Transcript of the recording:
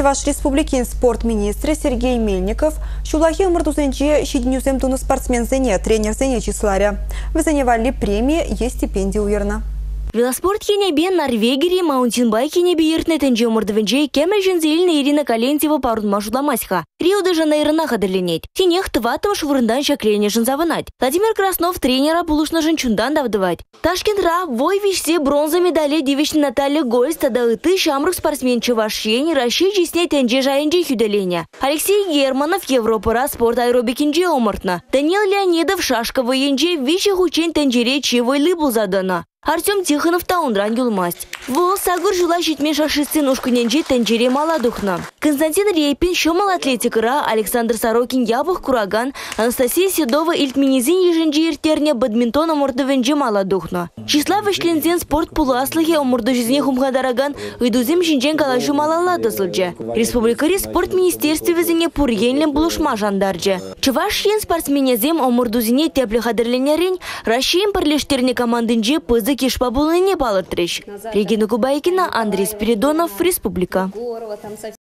Чуваш Республикин спорт министрі Сергей Мельников шулахи ымыртузенче шиднюзем туны спортсмен зене, тренер зене числаря. Вызаневали премии, есть стипендия уерна. Велоспорт бен Норвегири маунтинбайк кенебе ертнетенже умырдывенже кеме жензеліне Ирина Калентьева парудма жудламаська. Рио-де-Жанейрына қадырленет. Тенех тыватым швырындан шаклене жынзавынать. Владимир Краснов тренера пулушна жынчундан давдывать. Ташкентра вой вишсе бронза медали девичный Наталья Гольц тада ыты шамрык спортсмен чевашен Россия жесне тенже жайынже хюделене. Алексей Германов Европара спорт аэробикинже омыртна. Даниил Леонидов шашка военже вище хучен тенжере чевой лыбул задана. Артем Тихоновта ұндыран келмаст. Сагур жила жыла меньше шести ножку жет тәнжере маладухна. Константин Рейпин шомал атлетикра Александр Сорокин ябых кураган Анастасия Седова үлтменезін Еженджи Иртерня, бадминтон омырды венже маладухна. Числа вешлензен спорт пулы аслығы Жизни хумхадараган үйдузем жінжен калашу Республика Республикари спорт министерстве візіне Блушма, бұлышма жандаржы. Чываш ен спортсменезем Омурдузине теплі қадырленерін Рашиын парлештеріне пызы Кишпа не балыртрыш. Регина Губайкина, Андрей Спиридонов, Республика.